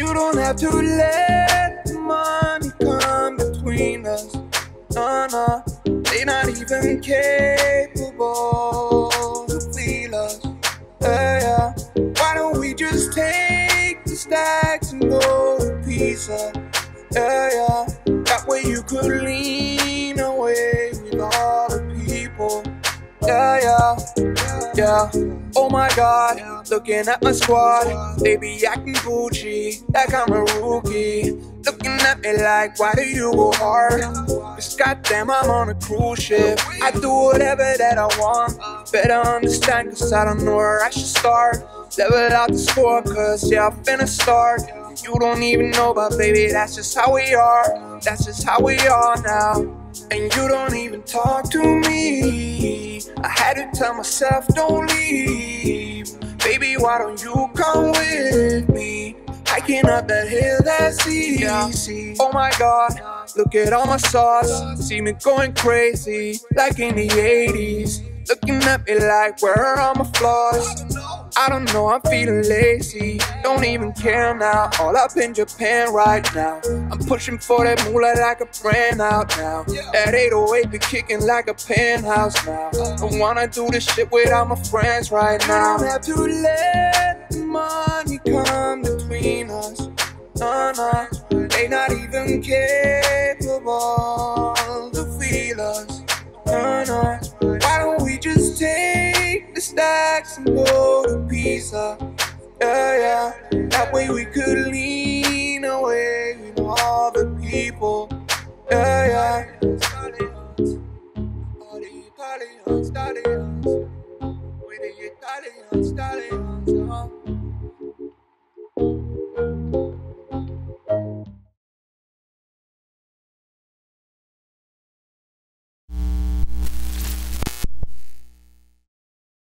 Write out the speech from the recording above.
You don't have to let money come between us. No, no, they not even capable to feel us. Yeah, yeah. Why don't we just take the stacks and go to pizza? Yeah, yeah. That way you could lean away with all the people. Yeah, yeah, yeah. Oh my god, looking at my squad, Baby, acting Gucci like I'm a rookie. Looking at me like, why do you go hard? Cause goddamn, I'm on a cruise ship. I do whatever that I want. Better understand, cause I don't know where I should start. Level out the score, cause yeah, I'm finna start. You don't even know, but baby, that's just how we are. That's just how we are now. And you don't even talk to me. I had to tell myself, don't leave. Baby, why don't you come with me? Hiking up that hill that's easy. Oh my god, look at all my sauce. See me going crazy, like in the 80s. Looking at me like, where are all my flaws? I don't know, I'm feeling lazy. Don't even care now. All up in Japan right now. I'm pushing for that moolah like a brand out now. That 808 be kicking like a penthouse now. I wanna do this shit without my friends right now. Don't have to let money come between us. No, no, they not even capable to feel us. No, no, why don't we just take the stacks and go to pizza? Yeah, yeah, that way we could lean away with all the people. Yeah, yeah. Italians, Italians, with the Italians, Italians.